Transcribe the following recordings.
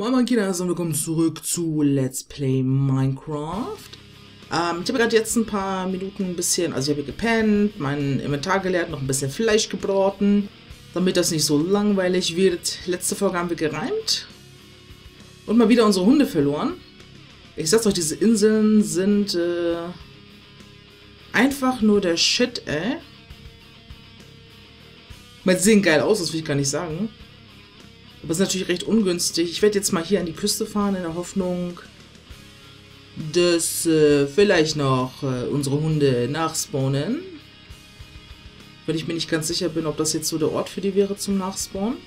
Moin Moin Kinder, und willkommen zurück zu Let's Play Minecraft. Ähm, ich habe gerade jetzt ein paar Minuten ein bisschen, also ich habe gepennt, mein Inventar geleert, noch ein bisschen Fleisch gebraten, damit das nicht so langweilig wird. Letzte Folge haben wir gereimt und mal wieder unsere Hunde verloren. Ich sag's euch, diese Inseln sind äh, einfach nur der Shit, ey. Mal sehen geil aus, das will ich gar nicht sagen. Aber es ist natürlich recht ungünstig. Ich werde jetzt mal hier an die Küste fahren in der Hoffnung, dass äh, vielleicht noch äh, unsere Hunde nachspawnen. Wenn ich mir nicht ganz sicher bin, ob das jetzt so der Ort für die wäre zum Nachspawnen.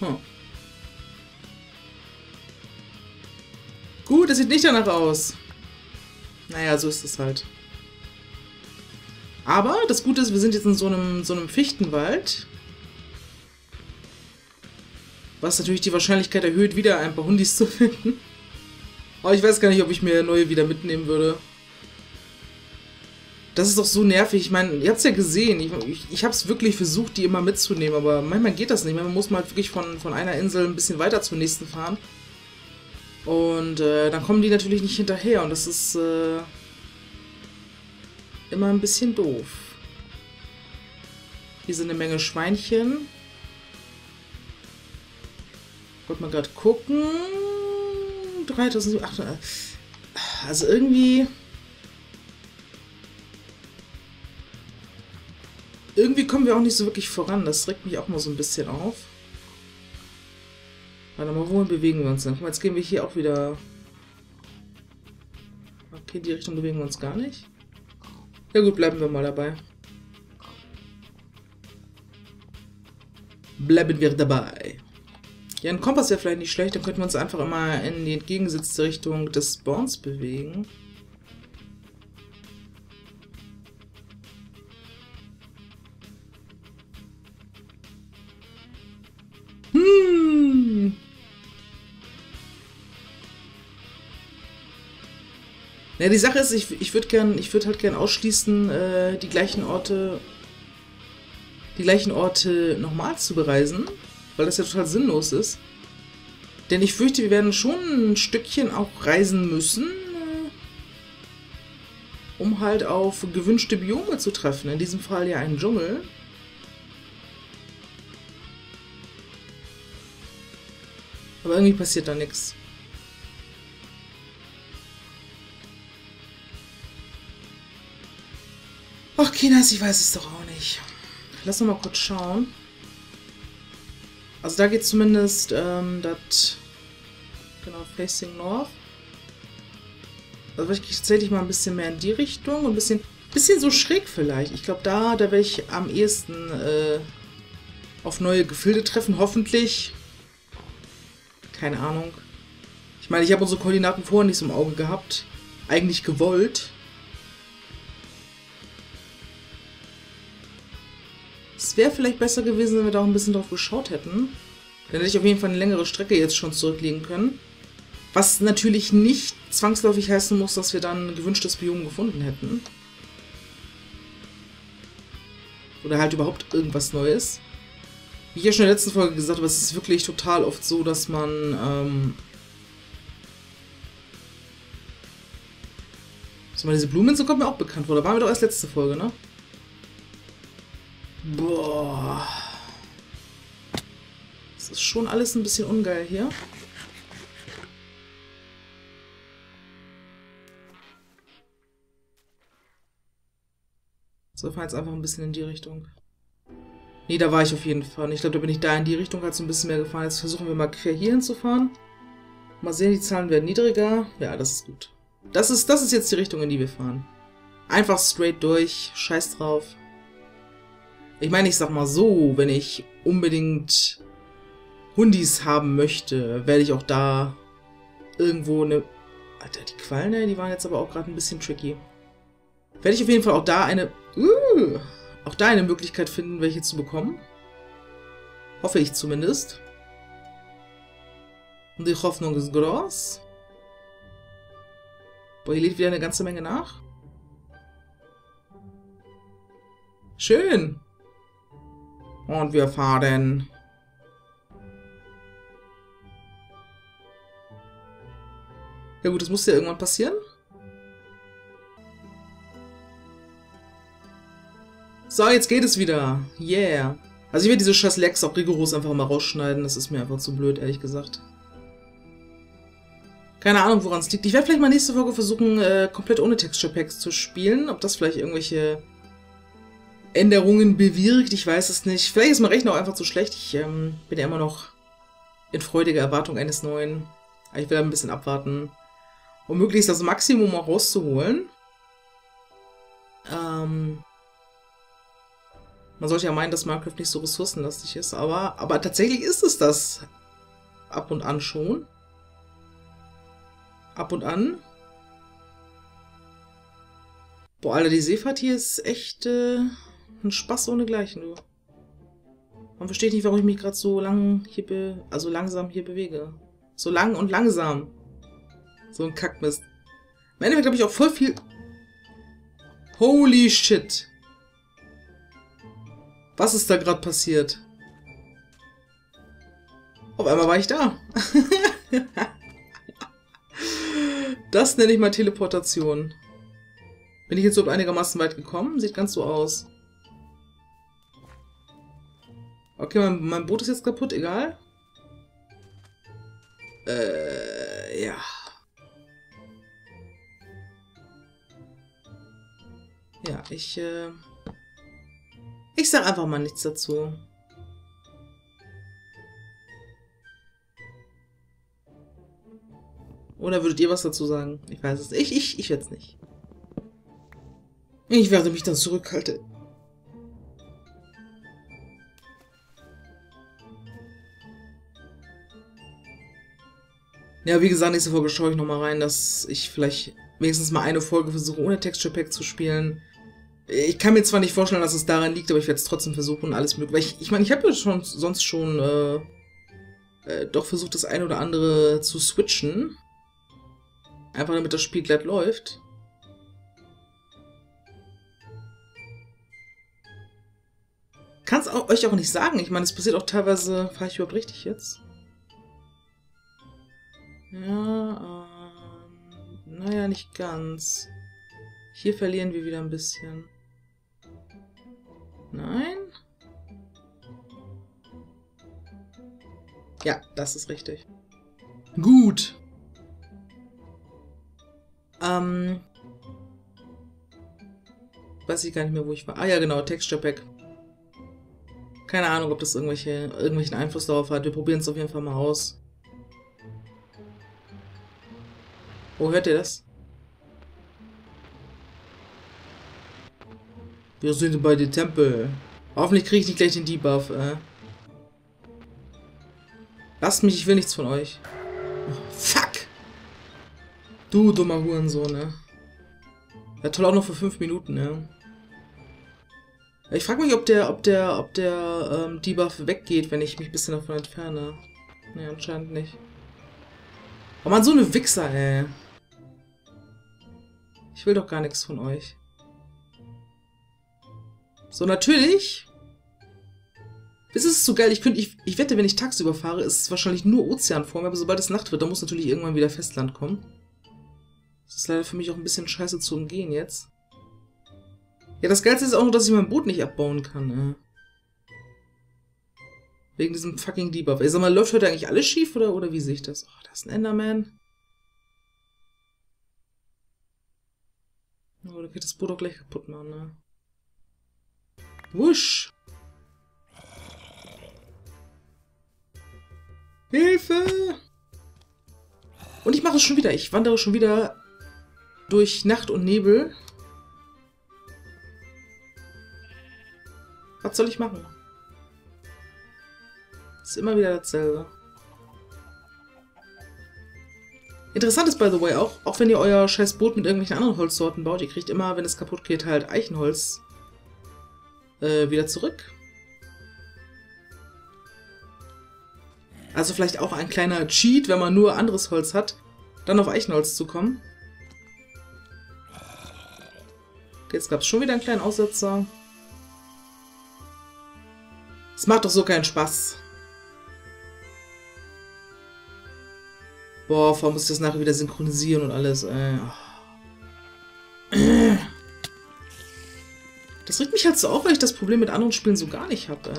Hm. Gut, das sieht nicht danach aus. Naja, so ist es halt. Aber das Gute ist, wir sind jetzt in so einem, so einem Fichtenwald. Was natürlich die Wahrscheinlichkeit erhöht, wieder ein paar Hundis zu finden. Aber ich weiß gar nicht, ob ich mir neue wieder mitnehmen würde. Das ist doch so nervig. Ich meine, ihr habt es ja gesehen. Ich, ich, ich habe es wirklich versucht, die immer mitzunehmen. Aber manchmal geht das nicht. Man muss mal wirklich von, von einer Insel ein bisschen weiter zur nächsten fahren. Und äh, dann kommen die natürlich nicht hinterher. Und das ist... Äh immer ein bisschen doof. Hier sind eine Menge Schweinchen. Wollte mal gerade gucken. 3800. Also irgendwie... Irgendwie kommen wir auch nicht so wirklich voran. Das regt mich auch mal so ein bisschen auf. Warte mal, wohin bewegen wir uns denn? Guck mal, jetzt gehen wir hier auch wieder... Okay, die Richtung bewegen wir uns gar nicht. Ja gut, bleiben wir mal dabei. Bleiben wir dabei. Ja, ein Kompass wäre vielleicht nicht schlecht, dann könnten wir uns einfach immer in die entgegengesetzte Richtung des Spawns bewegen. Ja, die Sache ist, ich, ich würde gern, ich würde halt gern ausschließen, äh, die gleichen Orte, die gleichen Orte nochmal zu bereisen, weil das ja total sinnlos ist. Denn ich fürchte, wir werden schon ein Stückchen auch reisen müssen, äh, um halt auf gewünschte Biome zu treffen. In diesem Fall ja einen Dschungel. Aber irgendwie passiert da nichts. Ach, Kinas, ich weiß es doch auch nicht. Lass uns mal kurz schauen. Also da geht zumindest ähm, das... Genau, Facing North. Also ich tatsächlich mal ein bisschen mehr in die Richtung. Ein bisschen, bisschen so schräg vielleicht. Ich glaube, da, da werde ich am ehesten äh, auf neue Gefilde treffen. Hoffentlich. Keine Ahnung. Ich meine, ich habe unsere Koordinaten vorher nicht so im Auge gehabt. Eigentlich gewollt. Es wäre vielleicht besser gewesen, wenn wir da auch ein bisschen drauf geschaut hätten. Dann hätte ich auf jeden Fall eine längere Strecke jetzt schon zurücklegen können. Was natürlich nicht zwangsläufig heißen muss, dass wir dann ein gewünschtes Biom gefunden hätten. Oder halt überhaupt irgendwas Neues. Wie ich ja schon in der letzten Folge gesagt habe, es ist wirklich total oft so, dass man... Ähm so, mal, diese Blumen kommt mir auch bekannt vor. Da waren wir doch erst letzte Folge, ne? Boah. Das ist schon alles ein bisschen ungeil hier. So, fahren jetzt einfach ein bisschen in die Richtung. Nee, da war ich auf jeden Fall. Ich glaube, da bin ich da in die Richtung halt so ein bisschen mehr gefahren. Jetzt versuchen wir mal quer hier hinzufahren. Mal sehen, die Zahlen werden niedriger. Ja, das ist gut. Das ist, das ist jetzt die Richtung, in die wir fahren. Einfach straight durch. Scheiß drauf. Ich meine, ich sag mal so, wenn ich unbedingt Hundis haben möchte, werde ich auch da irgendwo eine... Alter, die Quallen, ne, die waren jetzt aber auch gerade ein bisschen tricky. Werde ich auf jeden Fall auch da eine... Uh, auch da eine Möglichkeit finden, welche zu bekommen. Hoffe ich zumindest. Und die Hoffnung ist groß. Boah, hier lädt wieder eine ganze Menge nach. Schön. Und wir fahren. Ja gut, das muss ja irgendwann passieren. So, jetzt geht es wieder. Yeah. Also ich werde diese scheiß Lex auch rigoros einfach mal rausschneiden. Das ist mir einfach zu blöd, ehrlich gesagt. Keine Ahnung, woran es liegt. Ich werde vielleicht mal nächste Folge versuchen, äh, komplett ohne Texture Packs zu spielen. Ob das vielleicht irgendwelche Änderungen bewirkt, ich weiß es nicht. Vielleicht ist mein Rechner auch einfach zu schlecht. Ich ähm, bin ja immer noch in freudiger Erwartung eines neuen. Aber ich will ein bisschen abwarten, um möglichst das Maximum auch rauszuholen. Ähm, man sollte ja meinen, dass Minecraft nicht so ressourcenlastig ist, aber, aber tatsächlich ist es das ab und an schon. Ab und an. Boah, Alter, die Seefahrt hier ist echt äh, ein Spaß ohne Gleichen, du. Man versteht nicht, warum ich mich gerade so lang hier be also langsam hier bewege. So lang und langsam. So ein Kackmist. Im Endeffekt habe ich auch voll viel... Holy shit. Was ist da gerade passiert? Auf einmal war ich da. das nenne ich mal Teleportation. Bin ich jetzt so einigermaßen weit gekommen? Sieht ganz so aus. Okay, mein, mein Boot ist jetzt kaputt, egal. Äh, ja. Ja, ich, äh... Ich sag einfach mal nichts dazu. Oder würdet ihr was dazu sagen? Ich weiß es nicht. Ich, ich, ich werde es nicht. Ich werde mich dann zurückhalten. Ja, wie gesagt, nächste Folge schaue ich nochmal rein, dass ich vielleicht wenigstens mal eine Folge versuche, ohne Texture Pack zu spielen. Ich kann mir zwar nicht vorstellen, dass es daran liegt, aber ich werde es trotzdem versuchen, alles mögliche. Ich, ich meine, ich habe ja schon sonst schon äh, äh, doch versucht, das eine oder andere zu switchen. Einfach damit das Spiel glatt läuft. Kann es euch auch nicht sagen. Ich meine, es passiert auch teilweise. Fahre ich überhaupt richtig jetzt? Nicht ganz. Hier verlieren wir wieder ein bisschen. Nein? Ja, das ist richtig. Gut. Ähm. Weiß ich gar nicht mehr, wo ich war. Ah ja, genau, Texture Pack. Keine Ahnung, ob das irgendwelche, irgendwelchen Einfluss darauf hat. Wir probieren es auf jeden Fall mal aus. Wo hört ihr das? Wir sind bei den Tempel. Hoffentlich kriege ich nicht gleich den Debuff, äh. Lasst mich, ich will nichts von euch. Oh, fuck! Du dummer Hurensohn, ne? Ja, toll auch noch für fünf Minuten, ne? Ich frage mich, ob der, ob der, ob der ähm, Debuff weggeht, wenn ich mich ein bisschen davon entferne. Ne, anscheinend nicht. Oh man, so eine Wichser, ey. Ich will doch gar nichts von euch. So, natürlich. Es ist so geil, ich, könnte, ich, ich wette, wenn ich tagsüber fahre, ist es wahrscheinlich nur Ozean vor mir, aber sobald es Nacht wird, dann muss natürlich irgendwann wieder Festland kommen. Das ist leider für mich auch ein bisschen scheiße zu umgehen jetzt. Ja, das Geilste ist auch noch, dass ich mein Boot nicht abbauen kann, äh. Wegen diesem fucking Debuff. Ey, sag mal, läuft heute eigentlich alles schief, oder, oder wie sehe ich das? Oh, da ist ein Enderman. Oh, da geht das Boot auch gleich kaputt machen, ne? Wusch. Hilfe! Und ich mache es schon wieder. Ich wandere schon wieder durch Nacht und Nebel. Was soll ich machen? Ist immer wieder dasselbe. Interessant ist, by the way, auch, auch wenn ihr euer scheiß Boot mit irgendwelchen anderen Holzsorten baut, ihr kriegt immer, wenn es kaputt geht, halt Eichenholz äh, wieder zurück. Also vielleicht auch ein kleiner Cheat, wenn man nur anderes Holz hat, dann auf Eichenholz zu kommen. Jetzt gab es schon wieder einen kleinen Aussetzer. Es macht doch so keinen Spaß. Boah, vor allem muss ich das nachher wieder synchronisieren und alles. Äh. Das regt mich halt so auf, weil ich das Problem mit anderen Spielen so gar nicht habe.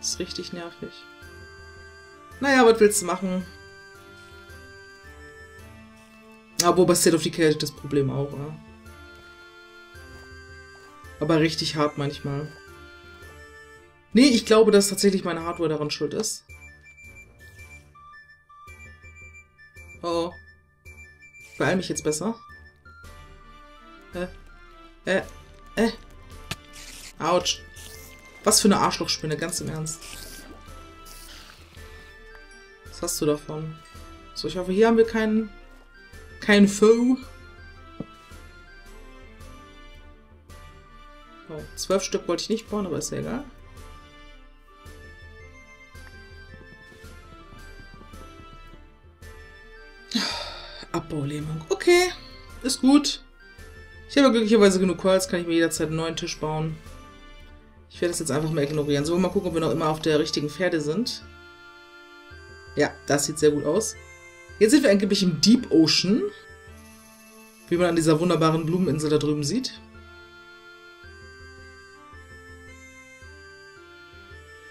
Ist richtig nervig. Naja, was willst du machen? Aber bei State of Decay hatte das Problem auch, ja. Aber richtig hart manchmal. Nee, ich glaube, dass tatsächlich meine Hardware daran schuld ist. Oh. Beeil mich jetzt besser. Äh. Äh. Äh. Autsch. Was für eine Arschlochspinne, ganz im Ernst. Was hast du davon? So, ich hoffe, hier haben wir keinen... keinen Foe. Oh, zwölf Stück wollte ich nicht bauen, aber ist ja egal. Abbaulähmung. Okay, ist gut. Ich habe glücklicherweise genug Holz, kann ich mir jederzeit einen neuen Tisch bauen. Ich werde das jetzt einfach mal ignorieren. So, mal gucken, ob wir noch immer auf der richtigen Pferde sind. Ja, das sieht sehr gut aus. Jetzt sind wir angeblich im Deep Ocean. Wie man an dieser wunderbaren Blumeninsel da drüben sieht.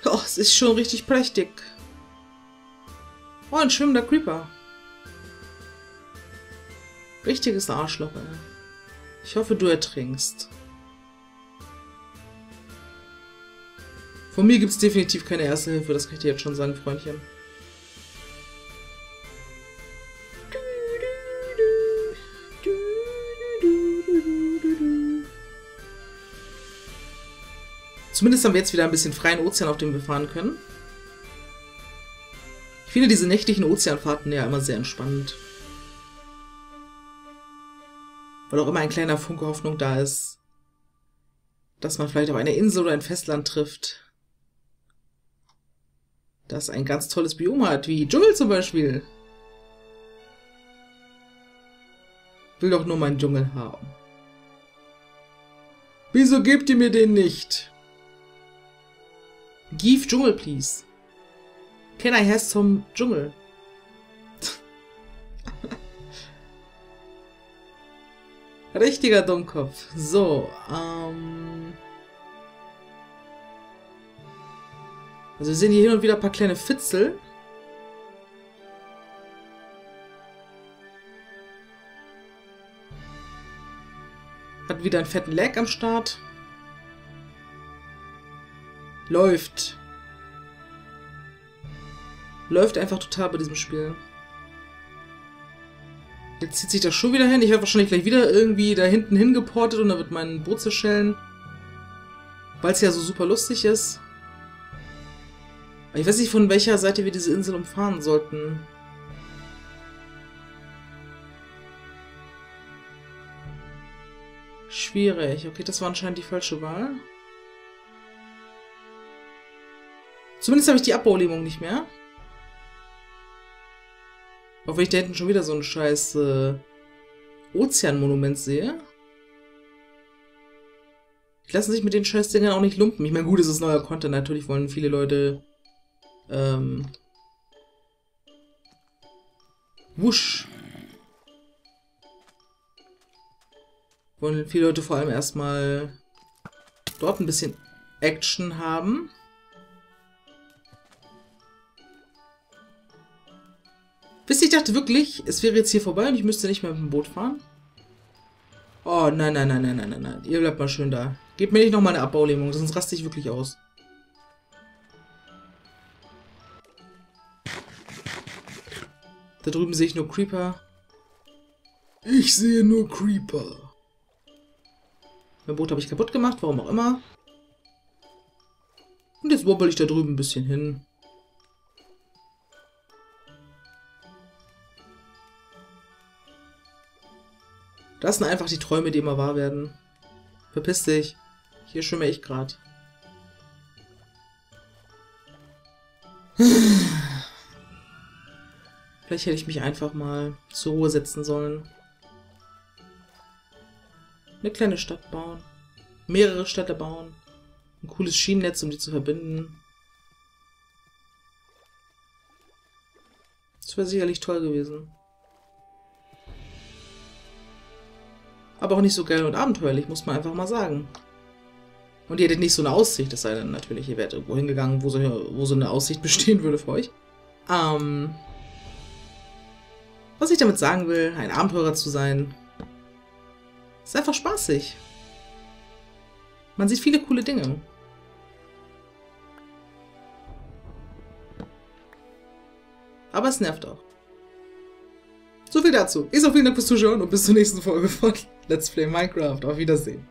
Oh, es ist schon richtig prächtig. Oh, ein schwimmender Creeper. Richtiges Arschloch, ey. Ich hoffe, du ertrinkst. Von mir gibt es definitiv keine Erste Hilfe, das kann ich dir jetzt schon sagen, Freundchen. Zumindest haben wir jetzt wieder ein bisschen freien Ozean, auf dem wir fahren können. Ich finde diese nächtlichen Ozeanfahrten ja immer sehr entspannend. Weil auch immer ein kleiner Funke Hoffnung da ist, dass man vielleicht auf eine Insel oder ein Festland trifft, das ein ganz tolles Biom hat, wie Dschungel zum Beispiel. Will doch nur meinen Dschungel haben. Wieso gebt ihr mir den nicht? Give Dschungel, please. Can I have some Dschungel? Richtiger Dummkopf. So, ähm... Also wir sehen hier hin und wieder ein paar kleine Fitzel. Hat wieder einen fetten Lag am Start. Läuft. Läuft einfach total bei diesem Spiel. Jetzt zieht sich das schon wieder hin. Ich werde wahrscheinlich gleich wieder irgendwie da hinten hingeportet und da wird mein Boot zerschellen. Weil es ja so super lustig ist. Ich weiß nicht, von welcher Seite wir diese Insel umfahren sollten. Schwierig. Okay, das war anscheinend die falsche Wahl. Zumindest habe ich die Abbaulähmung nicht mehr. Auch wenn ich da hinten schon wieder so ein scheiß äh, Ozeanmonument sehe. Die lassen sich mit den scheiß Dingern auch nicht lumpen. Ich meine, gut, es ist neuer Content. Natürlich wollen viele Leute ähm, wusch. Wollen viele Leute vor allem erstmal dort ein bisschen Action haben. Ihr, ich dachte wirklich, es wäre jetzt hier vorbei und ich müsste nicht mehr mit dem Boot fahren. Oh, nein, nein, nein, nein, nein, nein, nein. Ihr bleibt mal schön da. Gebt mir nicht nochmal eine Abbaulähmung, sonst raste ich wirklich aus. Da drüben sehe ich nur Creeper. Ich sehe nur Creeper. Mein Boot habe ich kaputt gemacht, warum auch immer. Und jetzt wobbel ich da drüben ein bisschen hin. Das sind einfach die Träume, die immer wahr werden. Verpiss dich. Hier schwimme ich gerade. Vielleicht hätte ich mich einfach mal zur Ruhe setzen sollen. Eine kleine Stadt bauen. Mehrere Städte bauen. Ein cooles Schienennetz, um die zu verbinden. Das wäre sicherlich toll gewesen. Aber auch nicht so geil und abenteuerlich, muss man einfach mal sagen. Und ihr hättet nicht so eine Aussicht, es sei denn natürlich, ihr wärt irgendwo hingegangen, wo so, wo so eine Aussicht bestehen würde für euch. Ähm, was ich damit sagen will, ein Abenteurer zu sein, ist einfach spaßig. Man sieht viele coole Dinge. Aber es nervt auch. So viel dazu. Ich sage vielen Dank fürs Zuschauen und bis zur nächsten Folge von Let's Play Minecraft. Auf Wiedersehen.